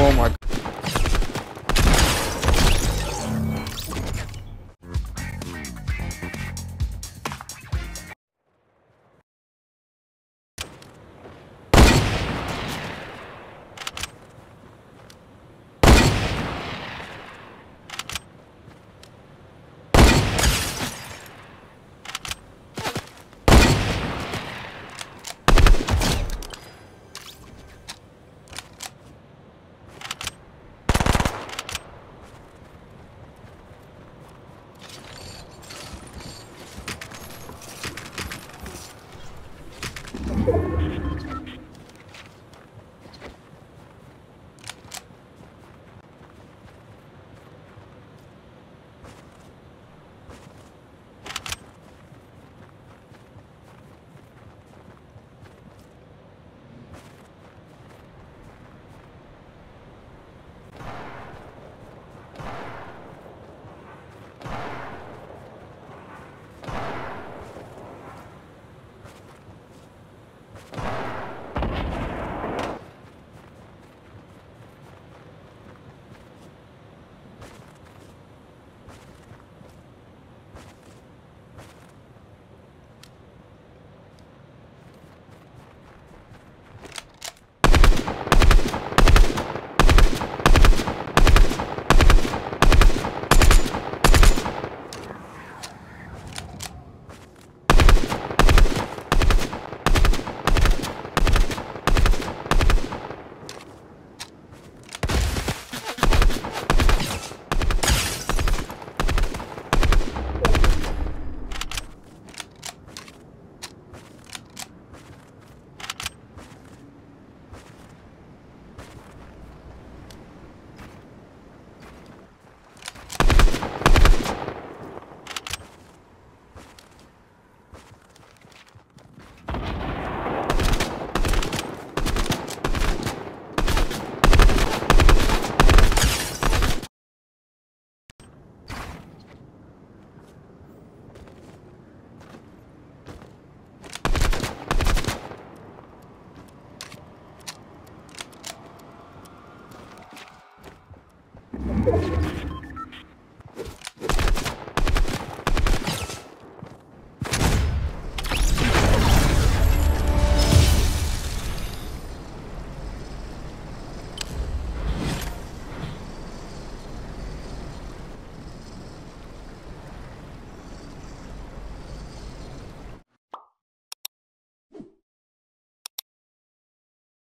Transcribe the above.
Oh my